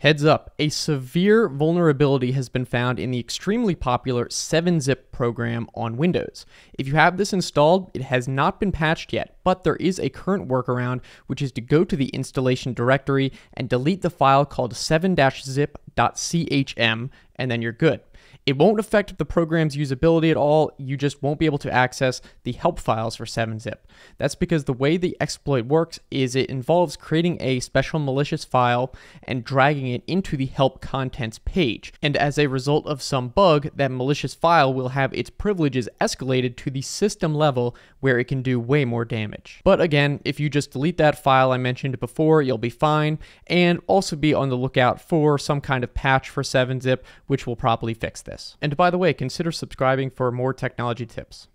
Heads up, a severe vulnerability has been found in the extremely popular 7-zip program on Windows. If you have this installed, it has not been patched yet, but there is a current workaround, which is to go to the installation directory and delete the file called 7-zip.chm, and then you're good. It won't affect the program's usability at all, you just won't be able to access the help files for 7-zip. That's because the way the exploit works is it involves creating a special malicious file and dragging it into the help contents page. And as a result of some bug, that malicious file will have its privileges escalated to the system level where it can do way more damage. But again, if you just delete that file I mentioned before, you'll be fine, and also be on the lookout for some kind of patch for 7-zip, which will probably fix this. And by the way, consider subscribing for more technology tips.